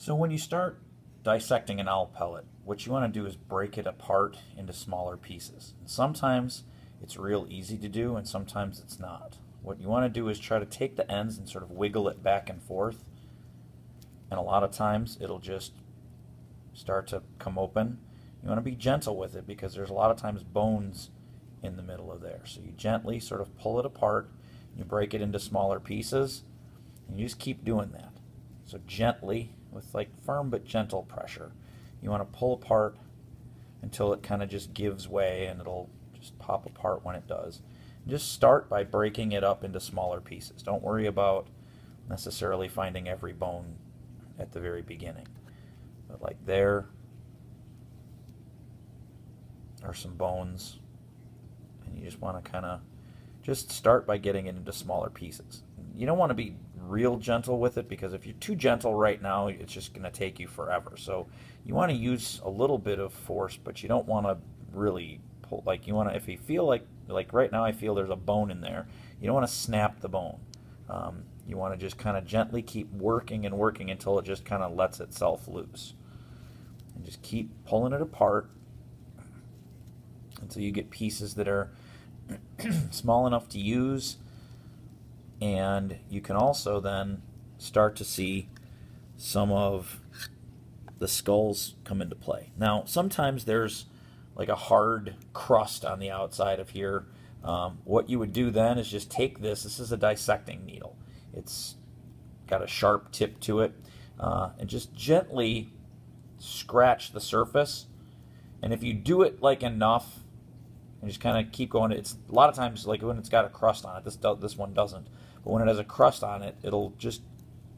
So when you start dissecting an owl pellet, what you want to do is break it apart into smaller pieces. And sometimes it's real easy to do and sometimes it's not. What you want to do is try to take the ends and sort of wiggle it back and forth. And a lot of times it'll just start to come open. You want to be gentle with it because there's a lot of times bones in the middle of there. So you gently sort of pull it apart, you break it into smaller pieces, and you just keep doing that. So gently with like firm but gentle pressure. You want to pull apart until it kind of just gives way and it'll just pop apart when it does. Just start by breaking it up into smaller pieces. Don't worry about necessarily finding every bone at the very beginning. But like there are some bones and you just want to kind of just start by getting it into smaller pieces. You don't want to be real gentle with it because if you're too gentle right now, it's just going to take you forever. So you want to use a little bit of force, but you don't want to really pull. Like you want to, if you feel like like right now, I feel there's a bone in there. You don't want to snap the bone. Um, you want to just kind of gently keep working and working until it just kind of lets itself loose, and just keep pulling it apart until you get pieces that are small enough to use and you can also then start to see some of the skulls come into play. Now, sometimes there's like a hard crust on the outside of here. Um, what you would do then is just take this. This is a dissecting needle. It's got a sharp tip to it, uh, and just gently scratch the surface. And if you do it like enough, and just kind of keep going, it's a lot of times like when it's got a crust on it. This this one doesn't. But when it has a crust on it, it'll just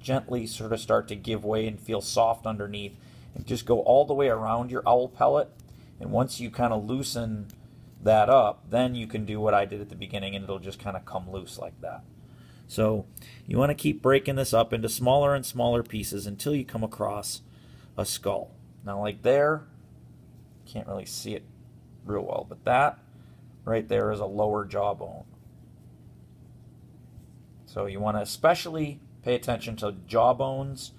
gently sort of start to give way and feel soft underneath. And just go all the way around your owl pellet. And once you kind of loosen that up, then you can do what I did at the beginning and it'll just kind of come loose like that. So you want to keep breaking this up into smaller and smaller pieces until you come across a skull. Now like there, can't really see it real well, but that right there is a lower jawbone. So you want to especially pay attention to jawbones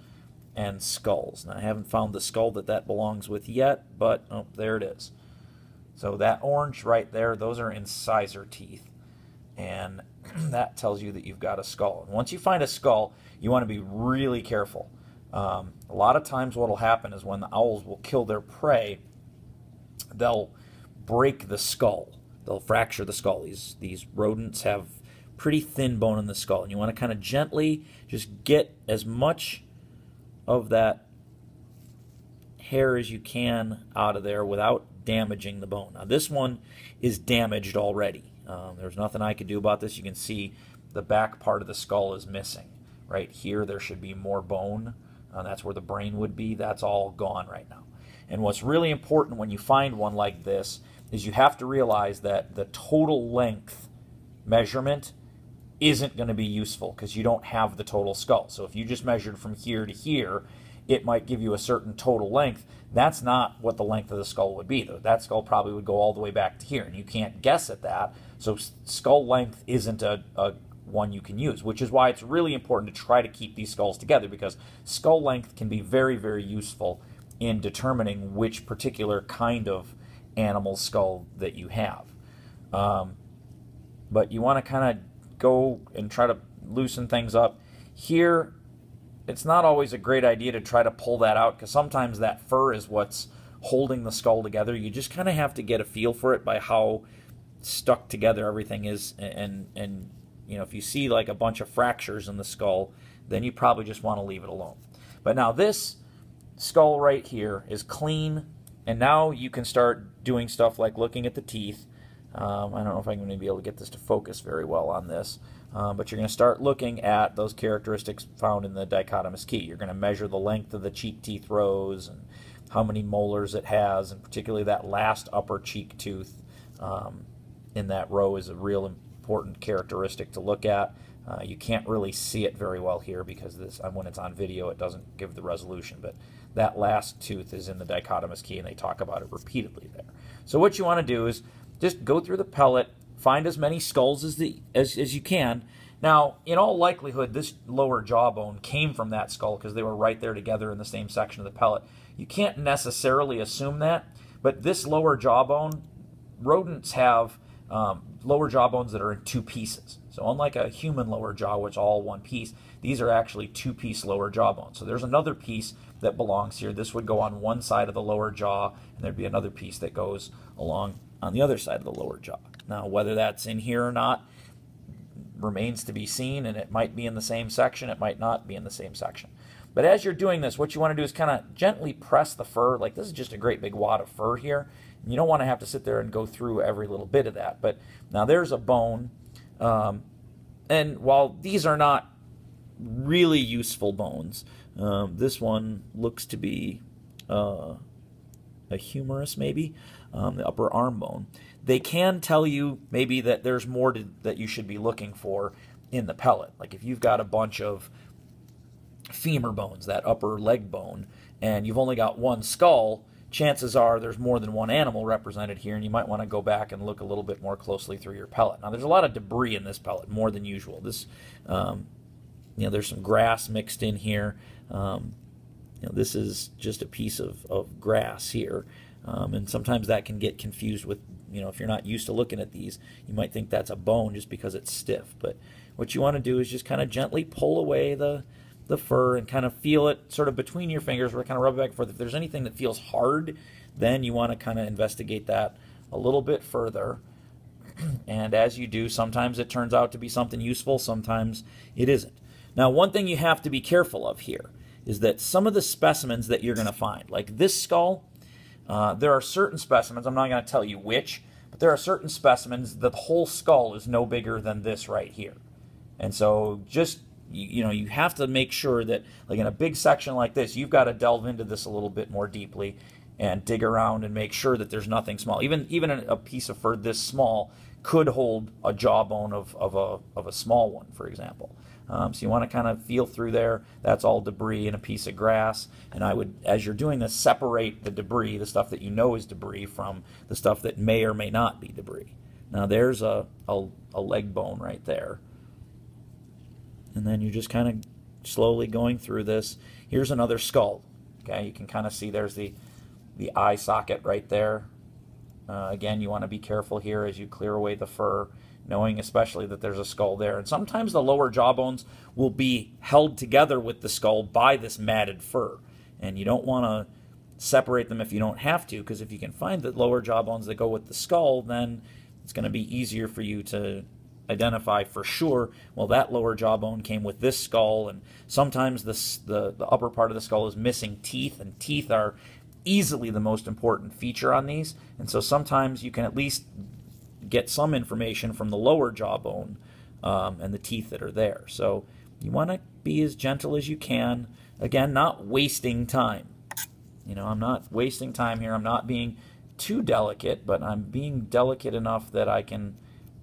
and skulls. Now I haven't found the skull that that belongs with yet, but oh, there it is. So that orange right there, those are incisor teeth. And that tells you that you've got a skull. And once you find a skull, you want to be really careful. Um, a lot of times what will happen is when the owls will kill their prey, they'll break the skull. They'll fracture the skull. These, these rodents have pretty thin bone in the skull. And you want to kind of gently just get as much of that hair as you can out of there without damaging the bone. Now this one is damaged already. Um, there's nothing I can do about this. You can see the back part of the skull is missing. Right here there should be more bone. Uh, that's where the brain would be. That's all gone right now. And what's really important when you find one like this is you have to realize that the total length measurement isn't going to be useful because you don't have the total skull. So if you just measured from here to here, it might give you a certain total length. That's not what the length of the skull would be, though. That skull probably would go all the way back to here, and you can't guess at that. So skull length isn't a, a one you can use, which is why it's really important to try to keep these skulls together because skull length can be very, very useful in determining which particular kind of animal skull that you have. Um, but you want to kind of go and try to loosen things up. Here, it's not always a great idea to try to pull that out because sometimes that fur is what's holding the skull together. You just kind of have to get a feel for it by how stuck together everything is and and you know if you see like a bunch of fractures in the skull then you probably just want to leave it alone but now this skull right here is clean and now you can start doing stuff like looking at the teeth um, I don't know if I'm going to be able to get this to focus very well on this, um, but you're going to start looking at those characteristics found in the dichotomous key. You're going to measure the length of the cheek teeth rows and how many molars it has, and particularly that last upper cheek tooth um, in that row is a real important characteristic to look at. Uh, you can't really see it very well here because this when it's on video it doesn't give the resolution, but that last tooth is in the dichotomous key and they talk about it repeatedly there. So what you want to do is just go through the pellet, find as many skulls as, the, as, as you can, Now, in all likelihood, this lower jawbone came from that skull because they were right there together in the same section of the pellet. You can't necessarily assume that, but this lower jawbone, rodents have um, lower jawbones that are in two pieces. So unlike a human lower jaw, which all one piece, these are actually two-piece lower jawbones. So there's another piece that belongs here. This would go on one side of the lower jaw, and there'd be another piece that goes along on the other side of the lower jaw. Now, whether that's in here or not remains to be seen, and it might be in the same section, it might not be in the same section. But as you're doing this, what you want to do is kind of gently press the fur. Like this is just a great big wad of fur here. You don't want to have to sit there and go through every little bit of that. But now there's a bone. Um, and while these are not really useful bones, um, this one looks to be uh, a humerus, maybe, um, the upper arm bone. They can tell you maybe that there's more to, that you should be looking for in the pellet. Like if you've got a bunch of femur bones, that upper leg bone, and you've only got one skull, chances are there's more than one animal represented here, and you might want to go back and look a little bit more closely through your pellet. Now, there's a lot of debris in this pellet, more than usual. This, um, you know, there's some grass mixed in here. Um, you know, this is just a piece of, of grass here, um, and sometimes that can get confused with, you know, if you're not used to looking at these, you might think that's a bone just because it's stiff. But what you want to do is just kind of gently pull away the the fur and kind of feel it sort of between your fingers where kind of rub it back and forth. If there's anything that feels hard, then you want to kind of investigate that a little bit further. and as you do, sometimes it turns out to be something useful, sometimes it isn't. Now, one thing you have to be careful of here is that some of the specimens that you're going to find, like this skull, uh, there are certain specimens, I'm not going to tell you which, but there are certain specimens, the whole skull is no bigger than this right here. And so just you, you, know you have to make sure that like in a big section like this you've got to delve into this a little bit more deeply and dig around and make sure that there's nothing small even even a piece of fur this small could hold a jawbone of, of, a, of a small one for example um, so you want to kind of feel through there that's all debris and a piece of grass and i would as you're doing this separate the debris the stuff that you know is debris from the stuff that may or may not be debris now there's a, a, a leg bone right there and then you're just kind of slowly going through this. Here's another skull. Okay, you can kind of see there's the the eye socket right there. Uh, again, you want to be careful here as you clear away the fur, knowing especially that there's a skull there. And sometimes the lower jawbones will be held together with the skull by this matted fur. And you don't want to separate them if you don't have to, because if you can find the lower jawbones that go with the skull, then it's going to be easier for you to identify for sure, well, that lower jawbone came with this skull, and sometimes this, the, the upper part of the skull is missing teeth, and teeth are easily the most important feature on these. And so sometimes you can at least get some information from the lower jawbone um, and the teeth that are there. So you want to be as gentle as you can. Again, not wasting time. You know, I'm not wasting time here. I'm not being too delicate, but I'm being delicate enough that I can,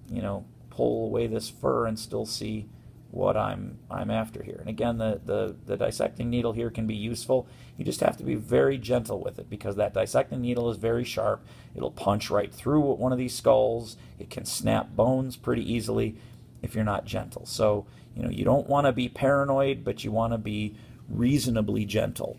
you know, pull away this fur and still see what I'm I'm after here. And again, the, the, the dissecting needle here can be useful. You just have to be very gentle with it because that dissecting needle is very sharp. It'll punch right through one of these skulls. It can snap bones pretty easily if you're not gentle. So, you know, you don't want to be paranoid, but you want to be reasonably gentle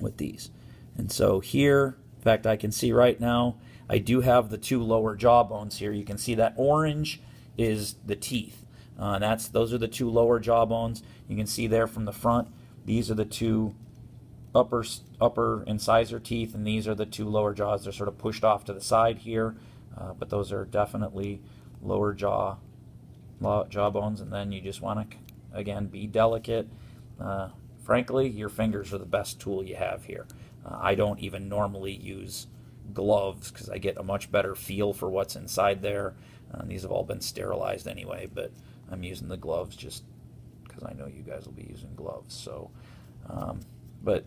with these. And so here, in fact, I can see right now I do have the two lower jaw bones here. You can see that orange is the teeth. Uh, that's those are the two lower jaw bones. You can see there from the front. These are the two upper upper incisor teeth, and these are the two lower jaws. They're sort of pushed off to the side here, uh, but those are definitely lower jaw jaw bones. And then you just want to again be delicate. Uh, frankly, your fingers are the best tool you have here. Uh, I don't even normally use gloves because I get a much better feel for what's inside there. Uh, these have all been sterilized anyway, but I'm using the gloves just because I know you guys will be using gloves. So, um, but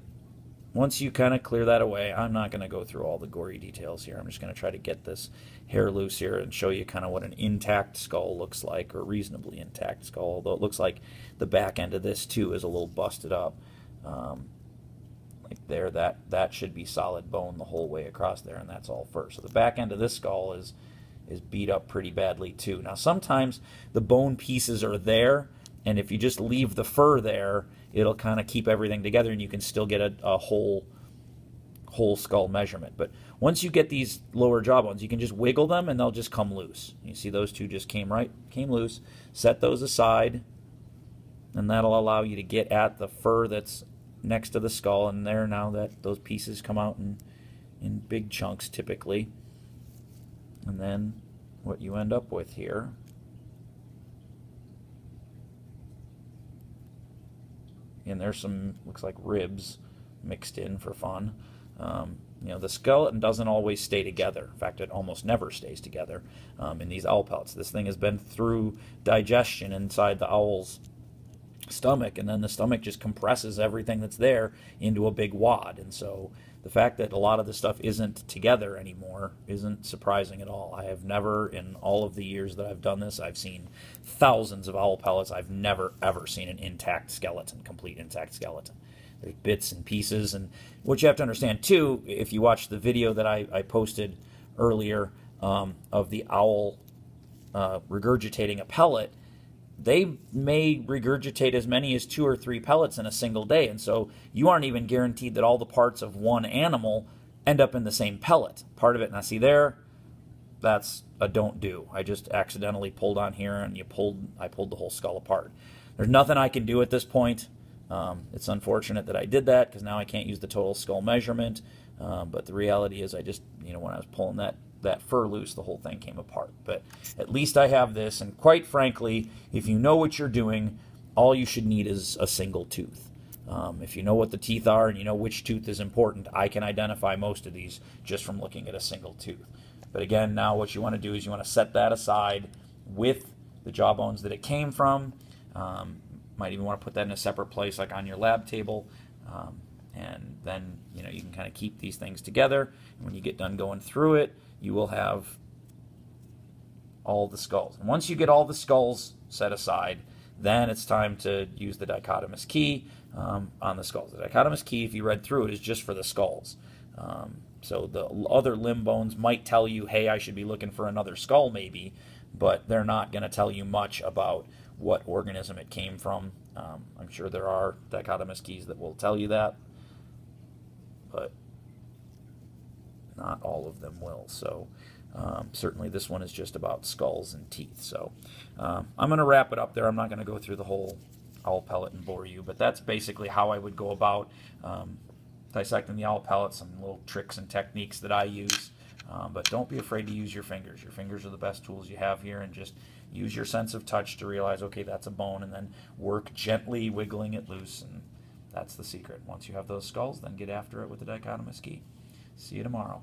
once you kind of clear that away, I'm not going to go through all the gory details here. I'm just going to try to get this hair loose here and show you kind of what an intact skull looks like, or reasonably intact skull, although it looks like the back end of this too is a little busted up. Um, like there, that that should be solid bone the whole way across there, and that's all fur. So the back end of this skull is is beat up pretty badly too. Now sometimes the bone pieces are there, and if you just leave the fur there, it'll kind of keep everything together, and you can still get a, a whole whole skull measurement. But once you get these lower jawbones, you can just wiggle them and they'll just come loose. You see those two just came right, came loose. Set those aside, and that'll allow you to get at the fur that's next to the skull. And there now that those pieces come out in, in big chunks typically. And then what you end up with here and there's some looks like ribs mixed in for fun. Um, you know, the skeleton doesn't always stay together. In fact, it almost never stays together um, in these owl pellets. This thing has been through digestion inside the owl's stomach, and then the stomach just compresses everything that's there into a big wad. And so the fact that a lot of the stuff isn't together anymore isn't surprising at all. I have never, in all of the years that I've done this, I've seen thousands of owl pellets. I've never, ever seen an intact skeleton, complete intact skeleton there's bits and pieces. And what you have to understand too, if you watch the video that I, I posted earlier um, of the owl uh, regurgitating a pellet, they may regurgitate as many as two or three pellets in a single day. And so you aren't even guaranteed that all the parts of one animal end up in the same pellet. Part of it, and I see there, that's a don't do. I just accidentally pulled on here and you pulled, I pulled the whole skull apart. There's nothing I can do at this point. Um, it's unfortunate that I did that because now I can't use the total skull measurement. Um, but the reality is, I just, you know, when I was pulling that that fur loose, the whole thing came apart. But at least I have this, and quite frankly, if you know what you're doing, all you should need is a single tooth. Um, if you know what the teeth are and you know which tooth is important, I can identify most of these just from looking at a single tooth. But again, now what you want to do is you want to set that aside with the jawbones that it came from. Um, might even want to put that in a separate place, like on your lab table. Um, and then you know you can kind of keep these things together. And when you get done going through it, you will have all the skulls. And once you get all the skulls set aside, then it's time to use the dichotomous key um, on the skulls. The dichotomous key, if you read through it, is just for the skulls. Um, so the other limb bones might tell you, hey, I should be looking for another skull maybe, but they're not going to tell you much about what organism it came from. Um, I'm sure there are dichotomous keys that will tell you that, but not all of them will. So um, certainly this one is just about skulls and teeth. So um, I'm going to wrap it up there. I'm not going to go through the whole owl pellet and bore you, but that's basically how I would go about um, dissecting the owl pellet, some little tricks and techniques that I use. Um, but don't be afraid to use your fingers. Your fingers are the best tools you have here, and just use your sense of touch to realize, okay, that's a bone, and then work gently wiggling it loose, and that's the secret. Once you have those skulls, then get after it with the dichotomous key. See you tomorrow.